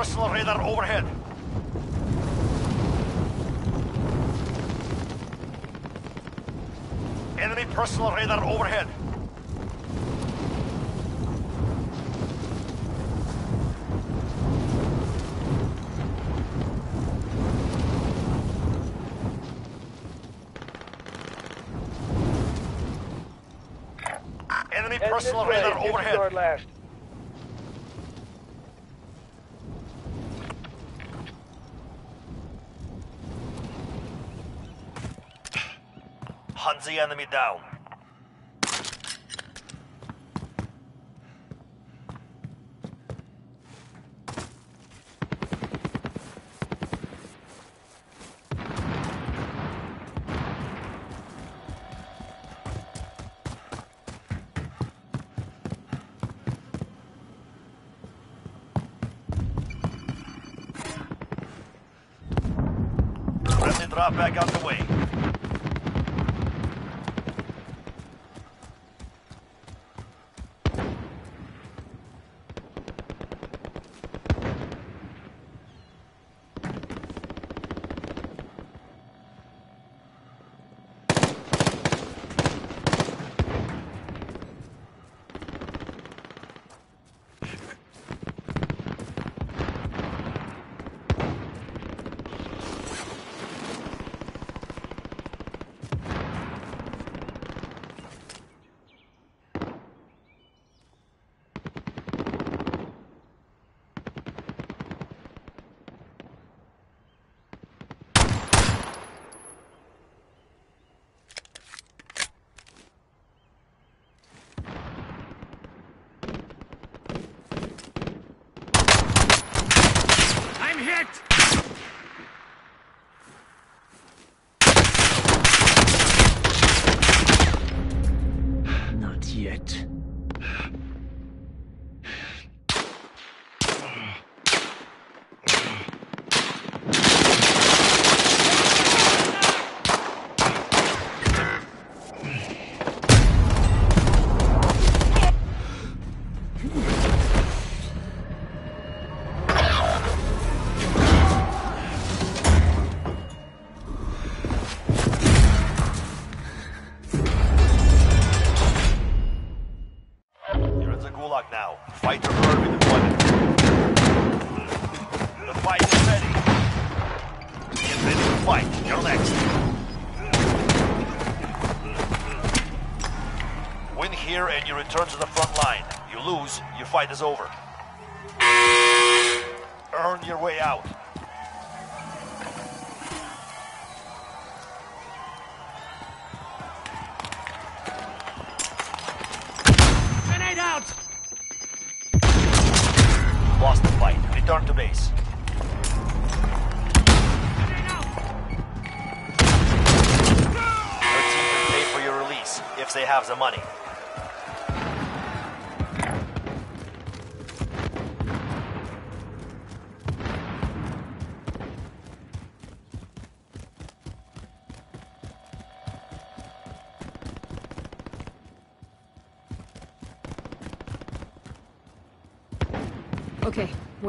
personal radar overhead. Enemy personal radar overhead. Enemy personal radar overhead. The enemy down. Drop back on the way. Here and you return to the front line. You lose, your fight is over. Earn your way out. Grenade out! Lost the fight. Return to base. Grenade out! Your team can pay for your release if they have the money.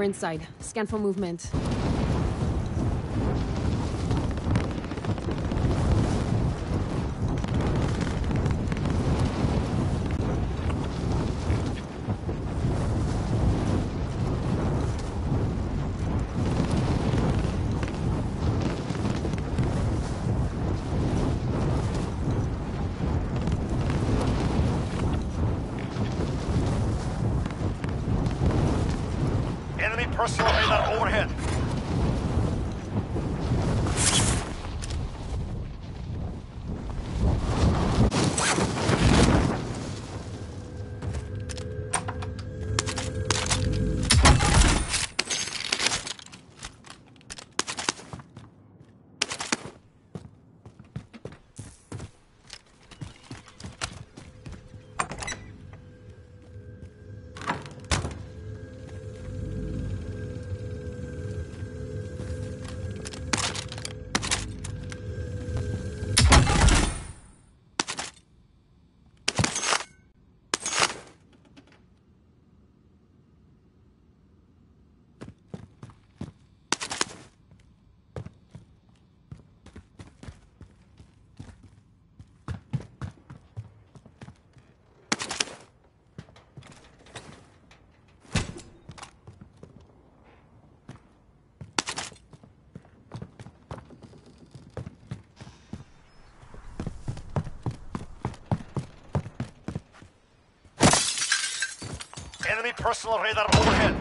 We're inside. Scan for movement. Enemy personal radar overhead.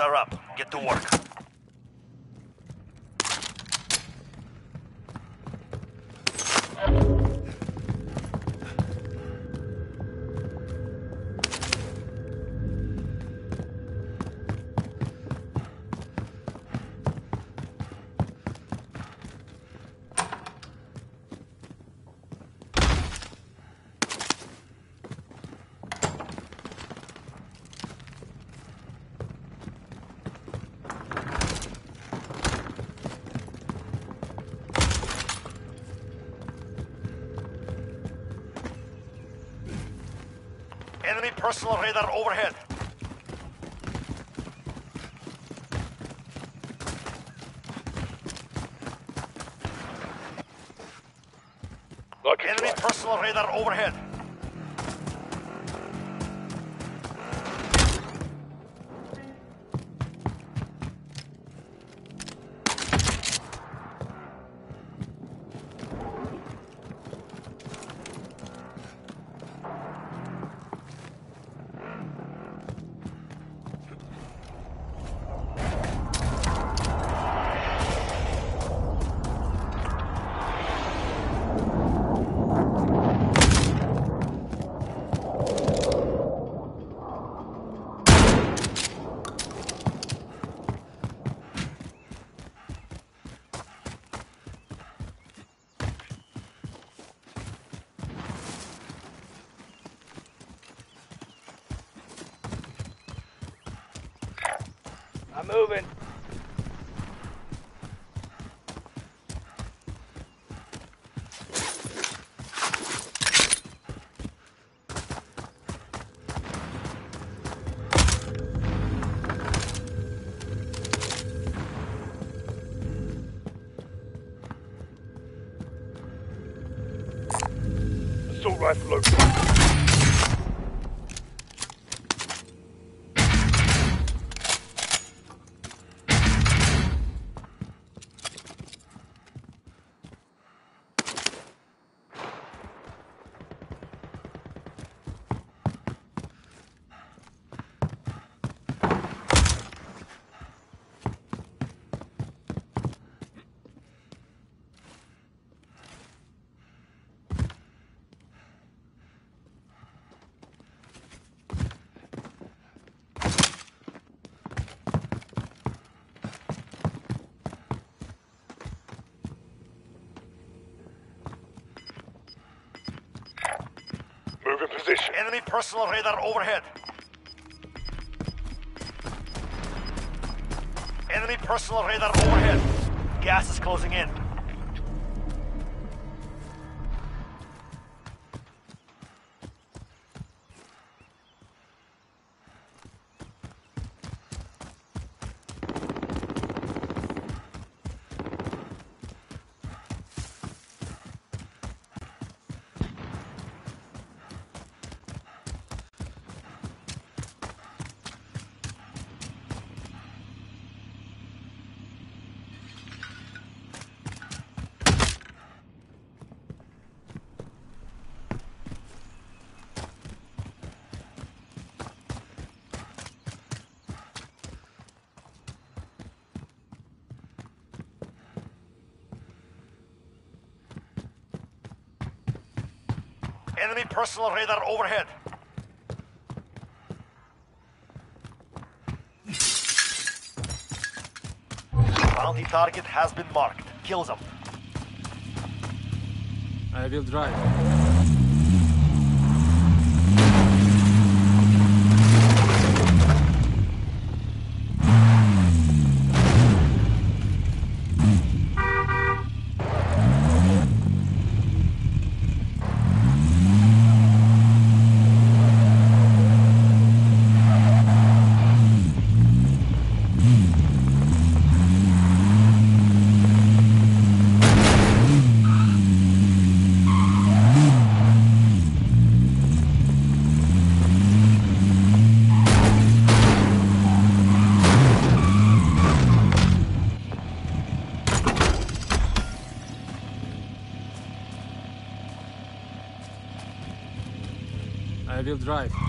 are up. Get to work. Personal radar overhead. Enemy personal radar overhead. Assault rifle open. Move in position. Enemy personal radar overhead. Enemy personal radar overhead. Gas is closing in. Enemy personal radar overhead. Bounty target has been marked. Kill them. I will drive. Drive.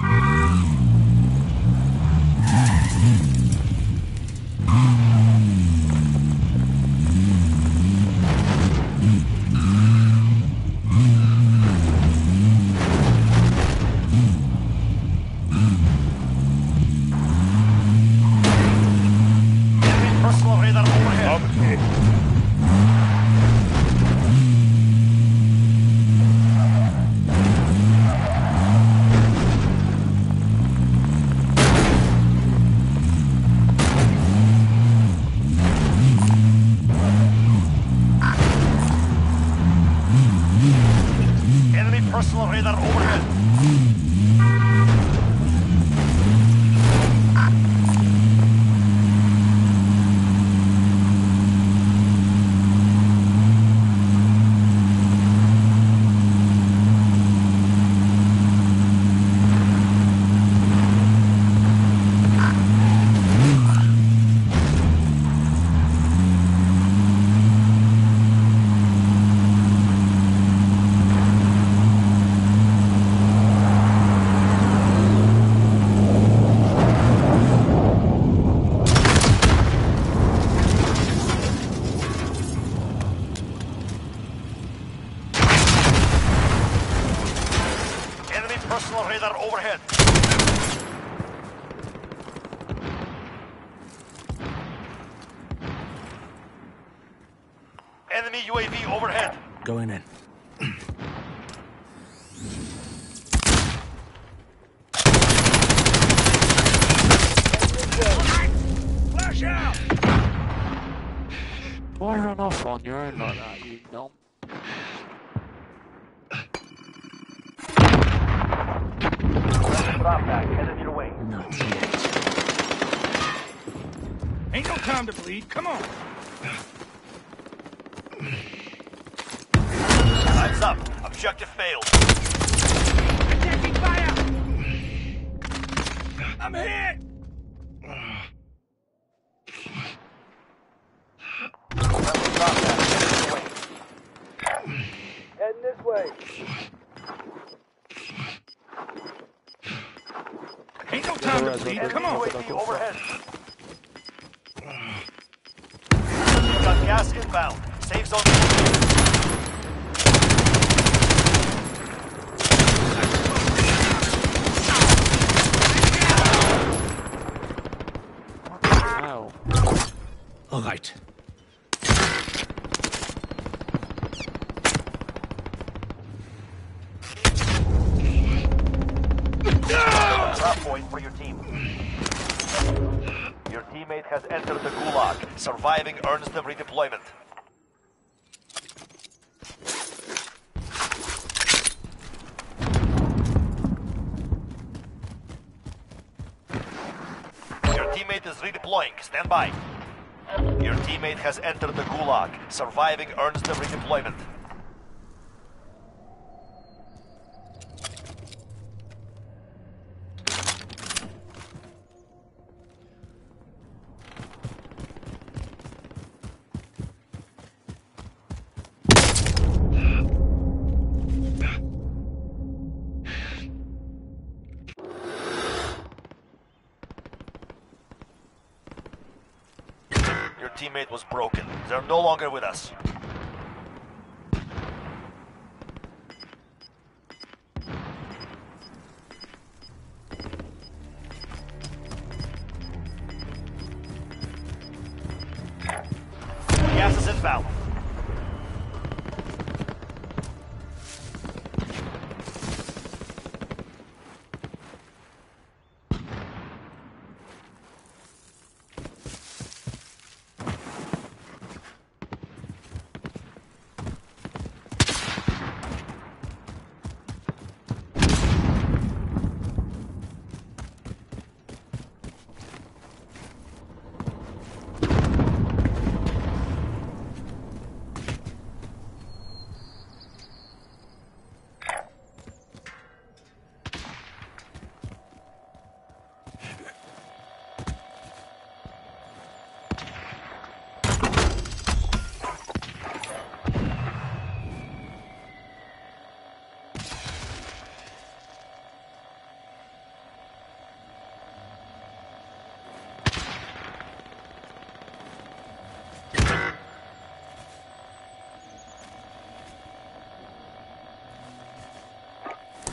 Point for your team. Your teammate has entered the gulag. Surviving earns them redeployment. Your teammate is redeploying. Stand by. Your teammate has entered the gulag. Surviving earns them redeployment.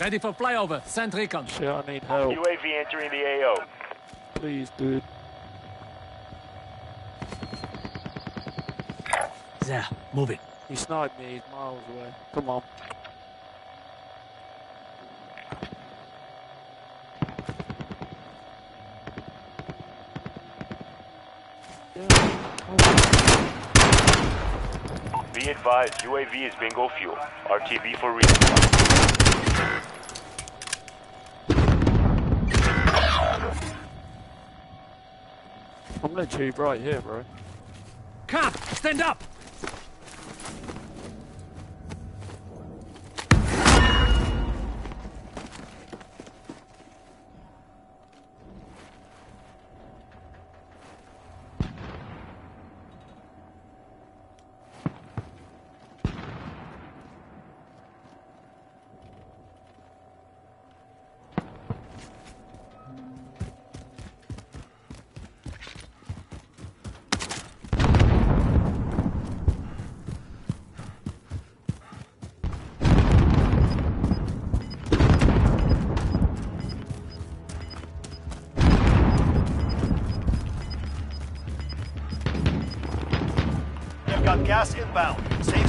Ready for flyover. Send recon. Shit, I need help. UAV entering the AO. Please, dude. There. Move it. He sniped me, he's miles away. Come on. Be advised, UAV is bingo fuel. RTB for resupply. I'm literally right here, bro. Car, stand up.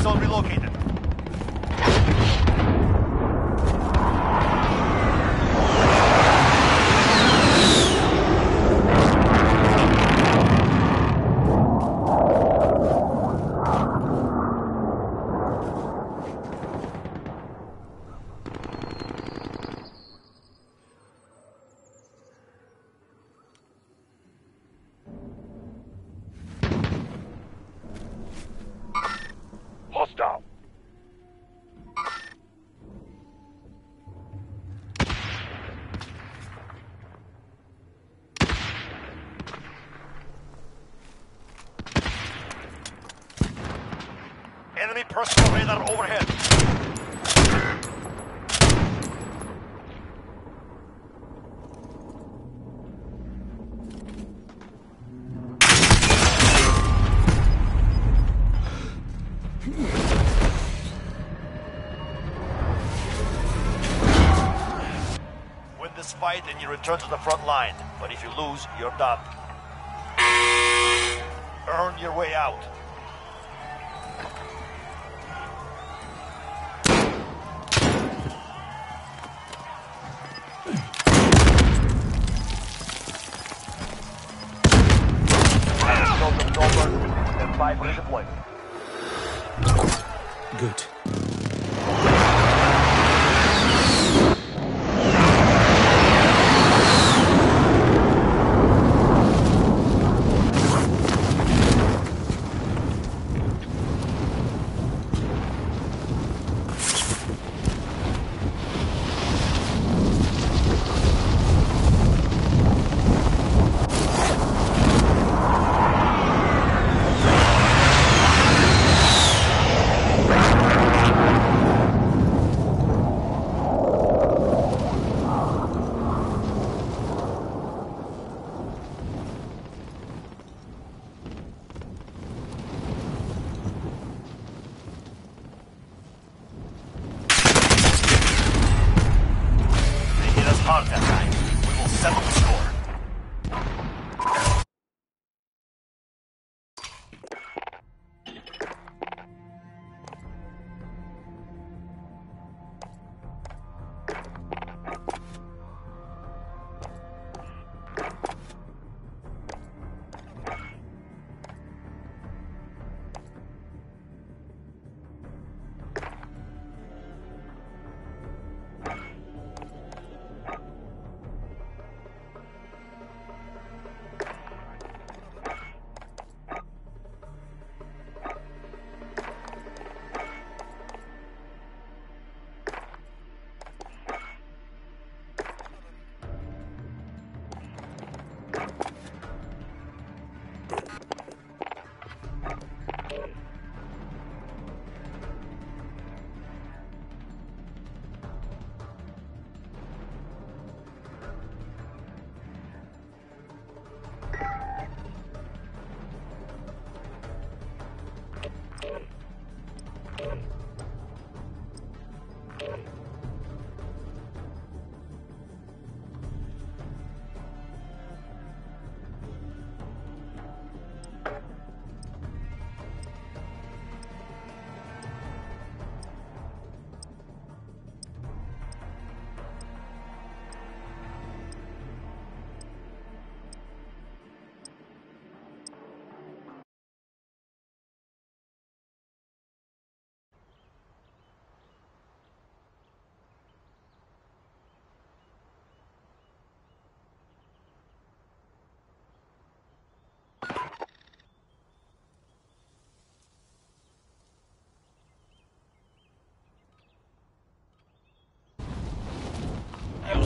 Zone relocated. Hostile. Enemy personal radar overhead. Win this fight and you return to the front line. But if you lose, you're done. Earn your way out.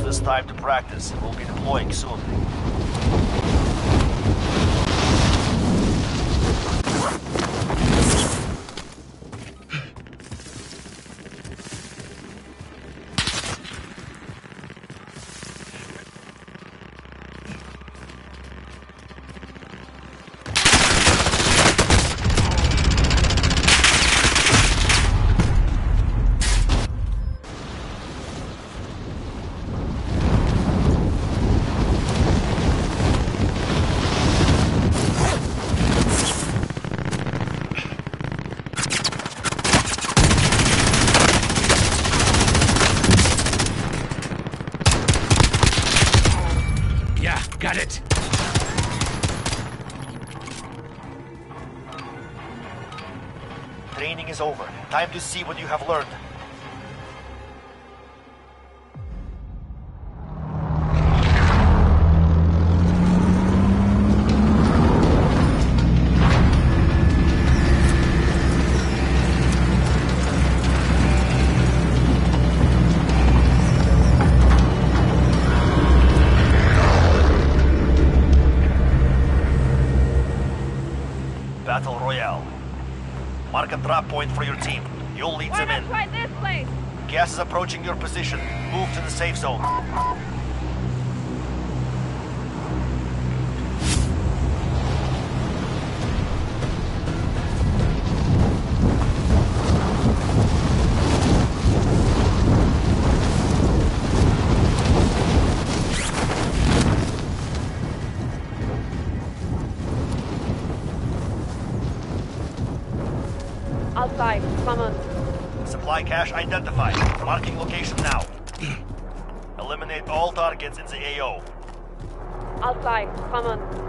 us time to practice, and we'll be deploying soon. To see what you have learned. Approaching your position. Move to the safe zone. Outside. Come on. Supply cache identified. Marking location now. Eliminate all targets in the AO. Outside. Come on.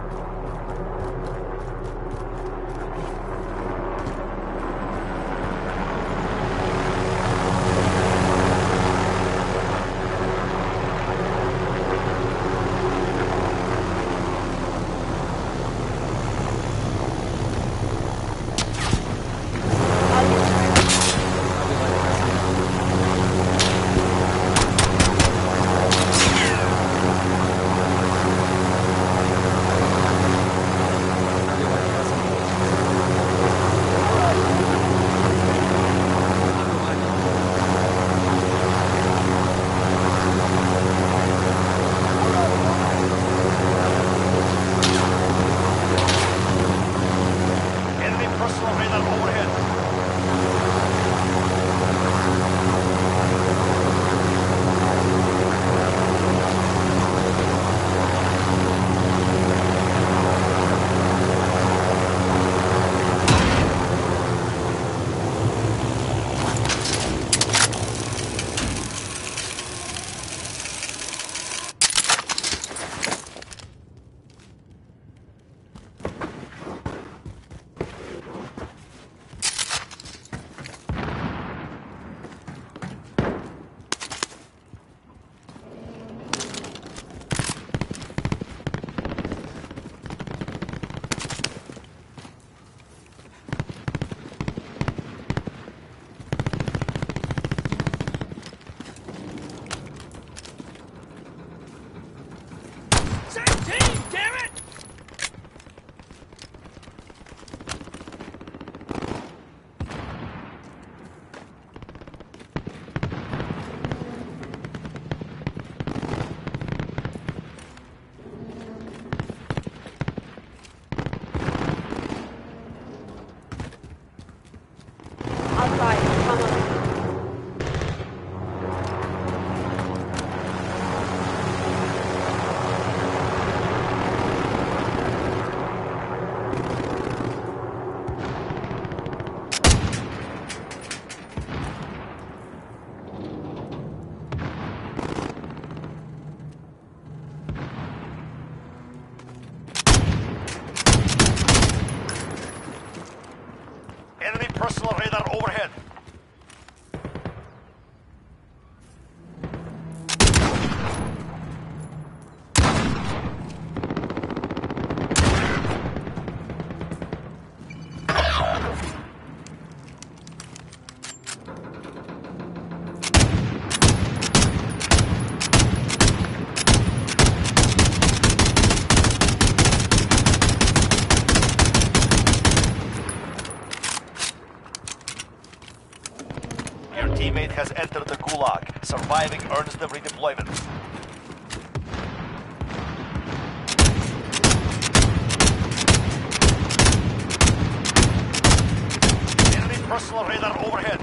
Radar overhead.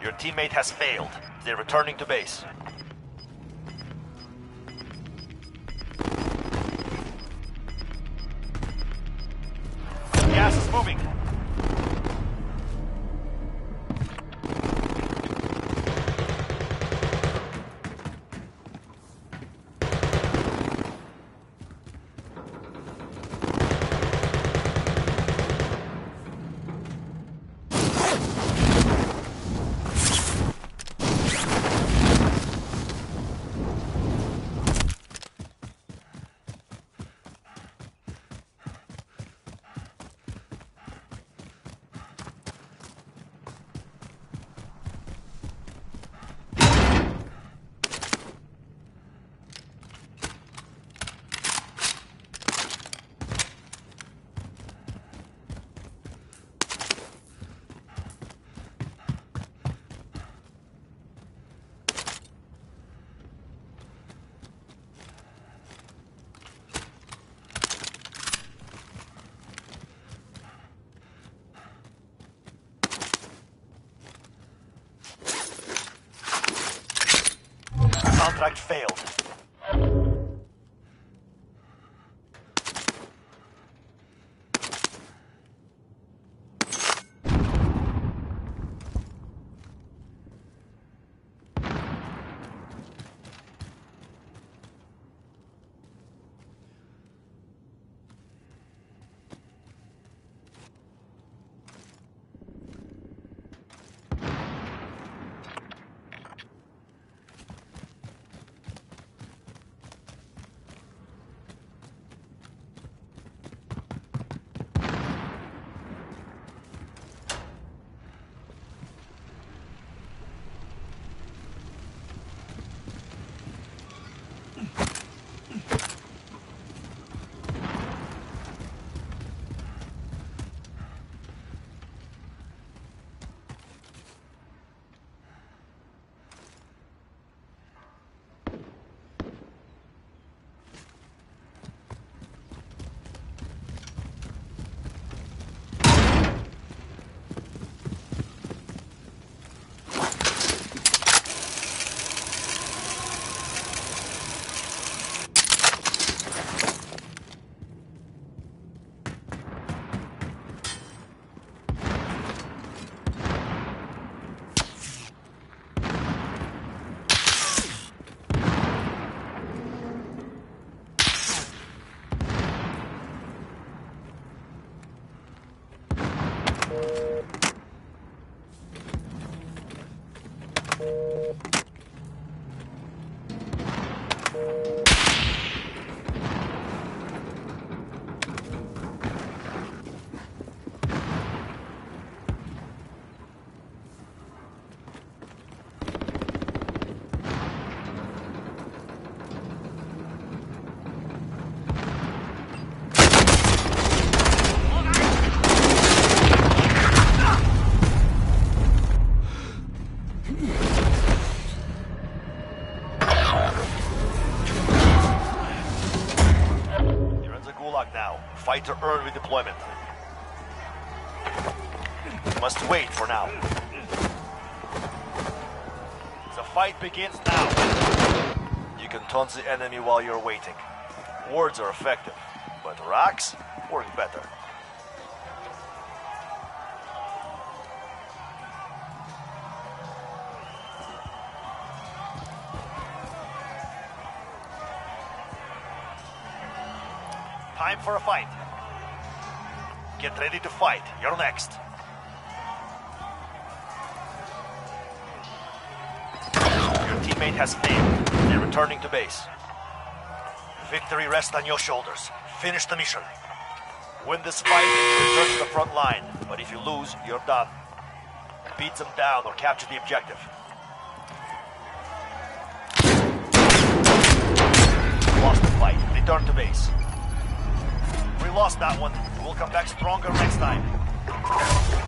Your teammate has failed. They're returning to base. Contract failed. You must wait for now. The fight begins now. You can taunt the enemy while you're waiting. Words are effective, but rocks work better. Time for a fight. Get ready to fight. You're next. Your teammate has failed. They're returning to base. Victory rests on your shoulders. Finish the mission. Win this fight return to the front line. But if you lose, you're done. Beat them down or capture the objective. Lost the fight. Return to base. We lost that one. We'll come back stronger next time.